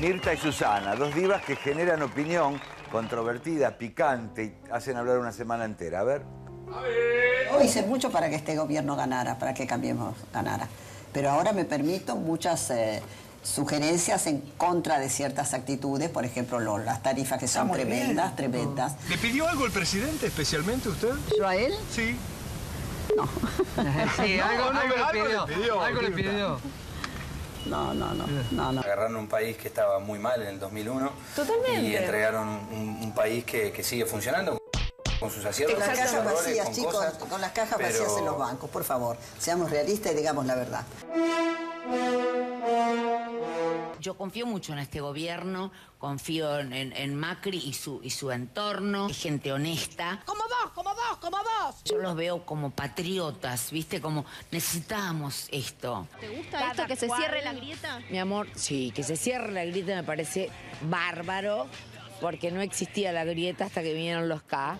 Mirta y Susana, dos divas que generan opinión controvertida, picante y hacen hablar una semana entera. A ver. Yo hice mucho para que este gobierno ganara, para que Cambiemos ganara. Pero ahora me permito muchas eh, sugerencias en contra de ciertas actitudes, por ejemplo, lo- las tarifas que son tremendas, tremendas. ¿Le pidió algo el presidente especialmente usted? ¿Yo a él? Sí. Sí, algo, no, algo algo le pidió. le pidió, algo le pidió. No, no, no, no, no. Agarraron un país que estaba muy mal en el 2001 Totalmente. y entregaron un, un país que, que sigue funcionando con sus aciertos, Con las cajas errores, vacías, con chicos, cosas, con las cajas pero- vacías en los bancos, por favor. Seamos realistas y digamos la verdad. Yo confío mucho en este gobierno, confío en, en- en Macri y su, y su entorno, es gente honesta. Como vos, como vos, como vos. Yo los veo como patriotas, ¿viste? Como necesitamos esto. ¿Te gusta esto, que se cierre la grieta? Mi amor, sí, que se cierre la grieta me parece bárbaro, porque no existía la grieta hasta que vinieron los K.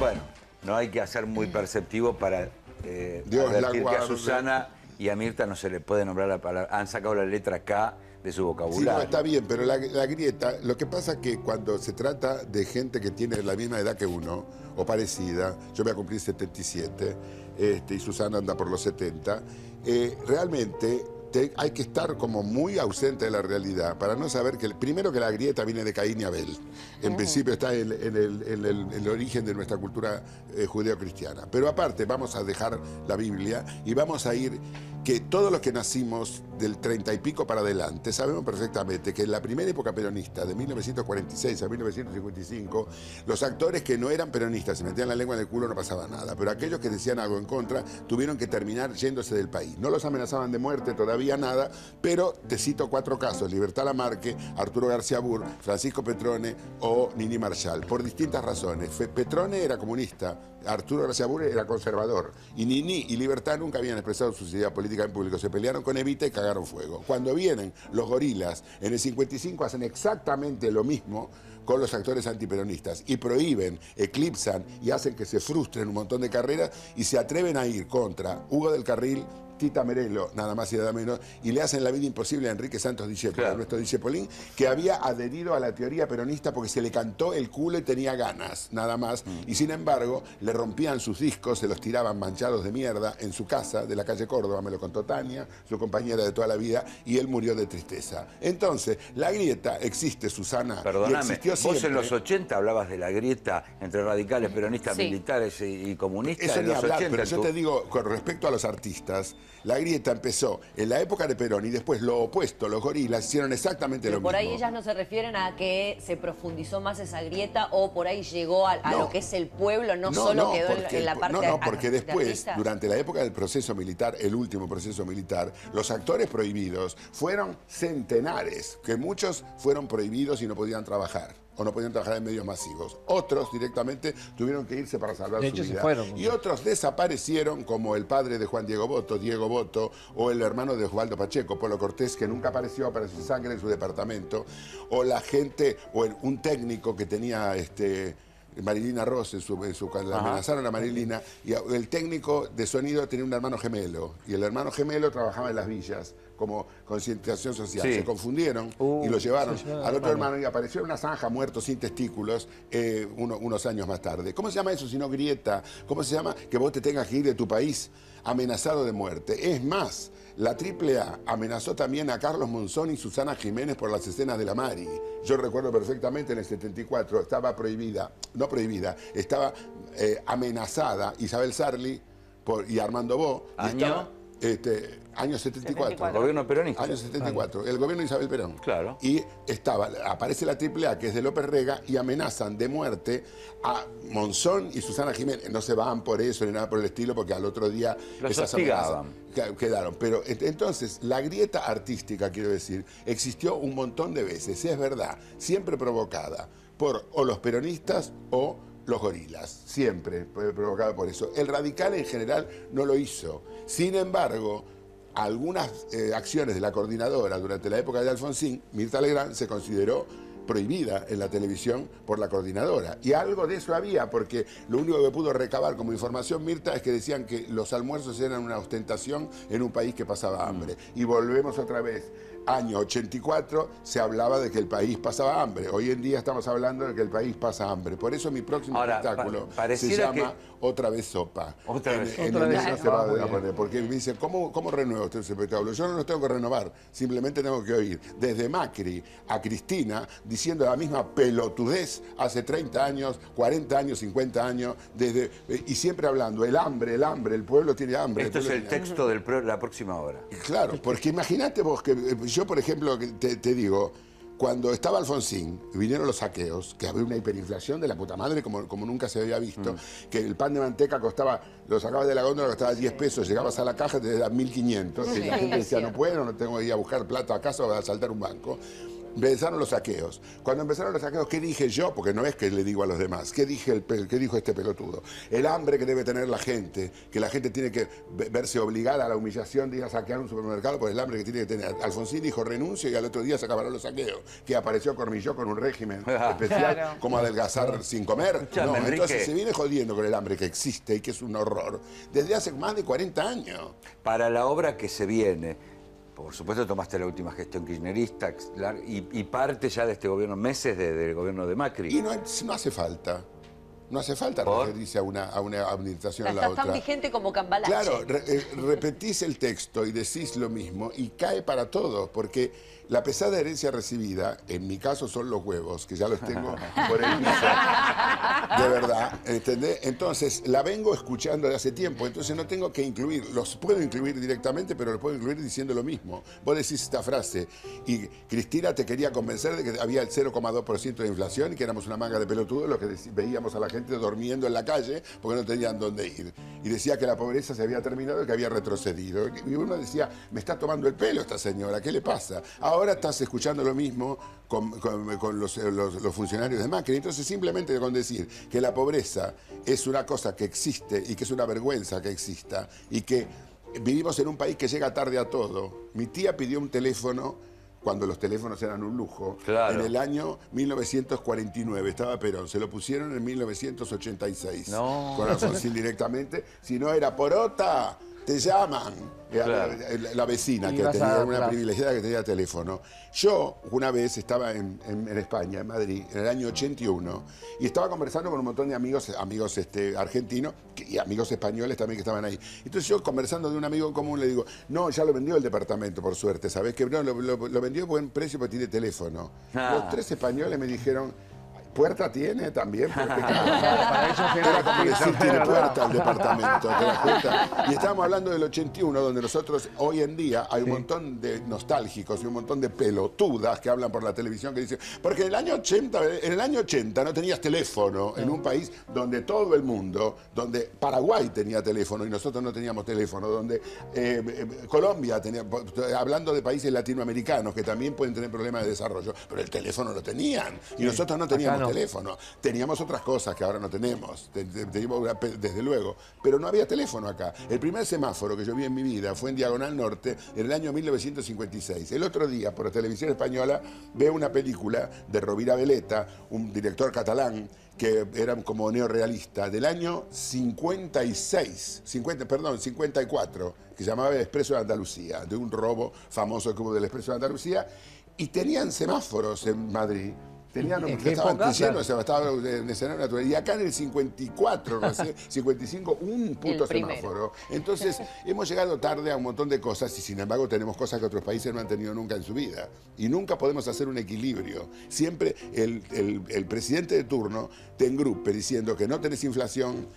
Bueno, no hay que ser muy perceptivo para eh, Dios advertir que a. Susana y a Mirta no se le puede nombrar la palabra. Han sacado la letra K de su Sí, no, vocabulario. está bien, pero la, la grieta, lo que pasa es que cuando se trata de gente que tiene la misma edad que uno, o parecida, yo voy a cumplir 77, este, y Susana anda por los 70, eh, realmente te- hay que estar como muy ausente de la realidad para no saber que, el- primero que la grieta viene de Caín y Abel, en principio está en, en el, en el- en el origen de nuestra cultura eh, judeo-cristiana, pero aparte vamos a dejar la Biblia y vamos a ir que todos los que nacimos del 30 y pico para adelante sabemos perfectamente que en la primera época peronista, de 1946 a 1955, los actores que no eran peronistas se metían la lengua en el culo no pasaba nada, pero aquellos que decían algo en contra tuvieron que terminar yéndose del país. No los amenazaban de muerte, todavía nada, pero te cito cuatro casos, Libertad Lamarque, Arturo García Burr, Francisco Petrone o Nini Marshall, por distintas razones. Petrone era comunista, Arturo García Burr era conservador, y Nini y Libertad nunca habían expresado su idea política en público, se pelearon con Evita y cagaron fuego. Cuando vienen los gorilas, en el 55 hacen exactamente lo mismo con los actores antiperonistas y prohíben, eclipsan y hacen que se frustren un montón de carreras y se atreven a ir contra Hugo del Carril, Tita Merelo, nada más y nada menos, y le hacen la vida imposible a Enrique Santos Discépolo, Claro. a nuestro Discepolín, que había adherido a la teoría peronista porque se le cantó el culo y tenía ganas, nada más, y sin embargo le rompían sus discos, se los tiraban manchados de mierda en su casa de la calle Córdoba, me lo contó Tania, su compañera de toda la vida, y él murió de tristeza. Entonces, la grieta existe, Susana, y Perdóname, vos siempre. en los 80 hablabas de la grieta entre radicales, peronistas, Sí. militares y, y comunistas. Eso en ni los hablar, 80 pero yo te digo, con respecto a los artistas, la grieta empezó en la época de Perón y después lo opuesto, los gorilas hicieron exactamente Pero lo por ahí mismo. ellas no se refieren a que se profundizó más esa grieta o por ahí llegó a, a No. lo que es el pueblo, no, solo quedó en- porque en, la parte No, no, porque de después, durante la época del proceso militar, el último proceso militar, los actores prohibidos fueron centenares, que muchos fueron prohibidos y no podían trabajar. O no podían trabajar en medios masivos. Otros directamente tuvieron que irse para salvar De su hecho, se vida. fueron. Y otros desaparecieron, como el padre de Juan Diego Boto, Diego Boto, o el hermano de Osvaldo Pacheco, Polo Cortés, que nunca apareció, apareció sangre en su departamento, o la gente, o el- un técnico que tenía este. Marilina Ross, en su, en su- cuando Ajá. amenazaron a Marilina, y el técnico de sonido tenía un hermano gemelo, y el hermano gemelo trabajaba en las villas como concientización social. Sí. Se confundieron Uh, y lo llevaron se llevaron al otro hermano. y apareció en una zanja muerto sin testículos eh, uno- unos años más tarde. ¿Cómo se llama eso si no grieta? ¿Cómo se llama que vos te tengas que ir de tu país amenazado de muerte? Es más, la AAA amenazó también a Carlos Monzón y Susana Jiménez por las escenas de la Mari. Yo recuerdo perfectamente en el 74 estaba prohibida, no prohibida, estaba eh, amenazada Isabel Sarli por- y Armando Bo. Este, año 74. 74. Gobierno peronista. Año 74, el gobierno de Isabel Perón. Claro. Y estaba, aparece la AAA, que es de López Rega, y amenazan de muerte a Monzón y Susana Jiménez. No se van por eso ni nada por el estilo, porque al otro día Los esas amenazas que- quedaron. Pero ent- entonces, la grieta artística, quiero decir, existió un montón de veces, es verdad, siempre provocada por o los peronistas o los gorilas, siempre fue provocada por eso. El radical en general no lo hizo. Sin embargo, algunas eh, acciones de la coordinadora durante la época de Alfonsín, Mirta Legrand se consideró prohibida en la televisión por la coordinadora. Y algo de eso había, porque lo único que pudo recabar como información Mirta es que decían que los almuerzos eran una ostentación en un país que pasaba hambre. Y volvemos otra vez año 84 se hablaba de que el país pasaba hambre. Hoy en día estamos hablando de que el país pasa hambre. Por eso mi próximo Ahora, espectáculo pa- se llama Otra vez sopa. Otra En- vez en Otra medio vez se va a poner, porque me dice, ¿cómo, ¿cómo renuevo este espectáculo? Yo no los tengo que renovar, simplemente tengo que oír desde Macri a Cristina diciendo la misma pelotudez hace 30 años, 40 años, 50 años, desde, eh, y siempre hablando, el hambre, el hambre, el pueblo tiene hambre. Esto es el texto de la próxima hora. Claro, porque imagínate vos que eh, yo, por ejemplo, te, te digo, cuando estaba Alfonsín, vinieron los saqueos, que había una hiperinflación de la puta madre como, como nunca se había visto, que el pan de manteca costaba, lo sacabas de la góndola, costaba 10 pesos, llegabas a la caja, te daban 1.500, y la gente decía, no puedo, no tengo que ir a buscar plata a casa o a saltar un banco. Empezaron los saqueos. Cuando empezaron los saqueos, ¿qué dije yo? Porque no es que le digo a los demás. ¿Qué, dije el, qué dijo este pelotudo? El hambre que debe tener la gente, que la gente tiene que ve- verse obligada a la humillación de ir a saquear un supermercado por el hambre que tiene que tener. Alfonsín dijo renuncio y al otro día se acabaron los saqueos. Que apareció Cormilló con un régimen especial, Claro. como adelgazar sin comer. No, entonces se viene jodiendo con el hambre que existe y que es un horror desde hace más de 40 años. Para la obra que se viene, por supuesto tomaste la última gestión kirchnerista y, y parte ya de este gobierno, meses de- del gobierno de Macri. Y no, no hace falta. No hace falta ¿Por? referirse a una, a una administración a la Estás otra. tan vigente como Cambalache. Claro, re- eh, repetís el texto y decís lo mismo y cae para todos, porque la pesada herencia recibida, en mi caso son los huevos, que ya los tengo por el piso. De verdad, ¿entendés? Entonces, la vengo escuchando de hace tiempo, entonces no tengo que incluir, los puedo incluir directamente, pero los puedo incluir diciendo lo mismo. Vos decís esta frase, y Cristina te quería convencer de que había el 0,2% de inflación y que éramos una manga de pelotudos los que veíamos a la gente durmiendo en la calle porque no tenían dónde ir. Y decía que la pobreza se había terminado y que había retrocedido. Y uno decía, me está tomando el pelo esta señora, ¿qué le pasa? Ahora estás escuchando lo mismo con, con- con los, los- los funcionarios de Macri. Entonces, simplemente con decir que la pobreza es una cosa que existe y que es una vergüenza que exista y que vivimos en un país que llega tarde a todo. Mi tía pidió un teléfono cuando los teléfonos eran un lujo, Claro. en el año 1949, estaba Perón, se lo pusieron en 1986, No. con Alfonsín directamente, si no era porota, te llaman. Claro. la, la vecina que a tenía dar una privilegiada que tenía teléfono. Yo una vez estaba en, en- en España, en Madrid, en el año 81, y estaba conversando con un montón de amigos, amigos este, argentinos que- y amigos españoles también que estaban ahí. Entonces yo conversando de un amigo en común le digo, no, ya lo vendió el departamento, por suerte, ¿sabes? Que no, lo, lo- lo vendió a buen precio porque tiene teléfono. Ah. Los tres españoles me dijeron, ¿puerta tiene también? Porque, Para ellos tiene era como decir, puerta, tiene puerta el departamento. ¿te das cuenta? Y estábamos hablando del 81, donde nosotros hoy en día hay un montón de nostálgicos y un montón de pelotudas que hablan por la televisión que dicen, porque en el año 80, en el año 80 no tenías teléfono en un país donde todo el mundo, donde Paraguay tenía teléfono y nosotros no teníamos teléfono, donde eh, eh, Colombia tenía, hablando de países latinoamericanos que también pueden tener problemas de desarrollo, pero el teléfono lo tenían y nosotros no teníamos no. teléfono. Teníamos otras cosas que ahora no tenemos, desde luego, pero no había teléfono acá. El primer semáforo que yo vi en mi vida fue en Diagonal Norte en el año 1956. El otro día, por la televisión española, veo una película de Rovira Veleta, un director catalán que era como neorealista, del año 56, 50, perdón, 54, que llamaba El Expreso de Andalucía, de un robo famoso que hubo del Expreso de Andalucía, y tenían semáforos en Madrid. Tenían, ¿En qué estaban época? llenos, estaba en escenario natural. Y acá en el 54, recién, 55, un puto semáforo. Entonces, hemos llegado tarde a un montón de cosas y sin embargo tenemos cosas que otros países no han tenido nunca en su vida. Y nunca podemos hacer un equilibrio. Siempre el, el- el presidente de turno te engrupe diciendo que no tenés inflación,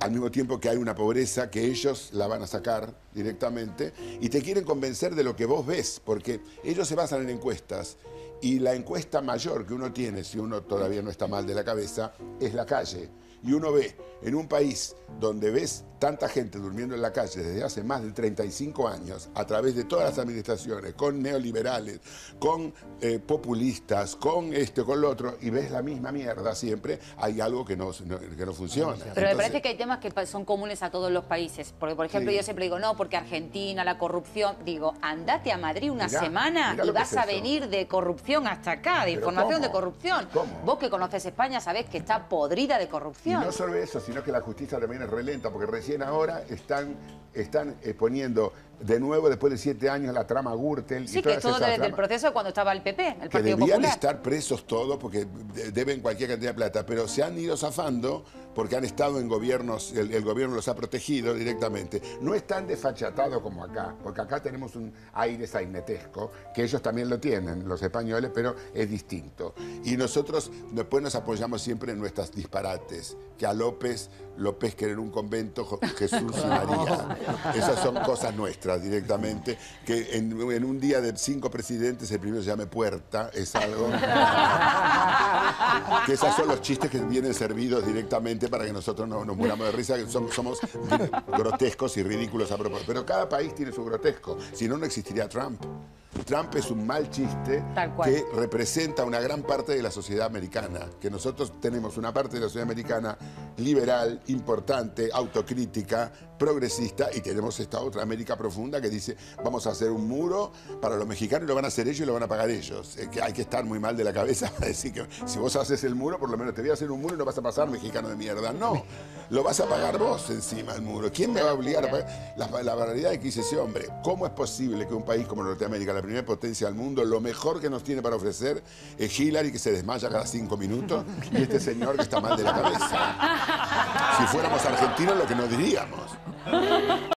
al mismo tiempo que hay una pobreza que ellos la van a sacar directamente y te quieren convencer de lo que vos ves, porque ellos se basan en encuestas y la encuesta mayor que uno tiene, si uno todavía no está mal de la cabeza, es la calle. Y uno ve en un país donde ves tanta gente durmiendo en la calle desde hace más de 35 años, a través de todas las administraciones, con neoliberales, con eh, populistas, con esto, con lo otro, y ves la misma mierda siempre, hay algo que no, no- que no funciona. Pero me parece que hay temas que son comunes a todos los países. Porque, por ejemplo, Sí. yo siempre digo, no, porque Argentina, la corrupción. Digo, andate a Madrid una Mirá, semana mirá y vas es a venir de corrupción información hasta acá, de ¿Pero información cómo? de corrupción. ¿Cómo? Vos que conoces España sabés que está podrida de Y corrupción. no solo eso, sino que la justicia también es relenta, porque recién ahora están, están poniendo de nuevo, después de siete años, la trama Gürtel. y Sí, que todas es todo desde el proceso de cuando estaba el PP, el que Partido debían Popular. estar presos todos porque de- deben cualquier cantidad de plata, pero se han ido zafando porque han estado en gobiernos, el, el gobierno los ha protegido directamente. No es tan desfachatado como acá, porque acá tenemos un aire sainetesco, que ellos también lo tienen, los españoles, pero es distinto. Y nosotros después nos apoyamos siempre en nuestras disparates, que a López lo pesquen en un convento Jesús y María. Esas son cosas nuestras directamente, que en, un día de cinco presidentes el primero se llame Puerta, es algo... que esos son los chistes que vienen servidos directamente para que nosotros no nos muramos de risa, que som- somos grotescos y ridículos a propósito. Pero cada país tiene su grotesco, si no, no existiría Trump. Trump es un mal chiste que representa una gran parte de la sociedad americana, que nosotros tenemos una parte de la sociedad americana liberal, importante, autocrítica, progresista, y tenemos esta otra América profunda que dice, vamos a hacer un muro para los mexicanos y lo van a hacer ellos y lo van a pagar ellos. Eh, que hay que estar muy mal de la cabeza para decir que si vos haces el muro, por lo menos te voy a hacer un muro y no vas a pasar mexicano de mierda. No, lo vas a pagar vos encima el muro. ¿Quién me va a obligar a pagar? La, la barbaridad que dice ese hombre, ¿cómo es posible que un país como Norteamérica, la primera potencia del mundo, lo mejor que nos tiene para ofrecer es Hillary que se desmaya cada cinco minutos y este señor que está mal de la cabeza? Si fuéramos argentinos, lo que no diríamos.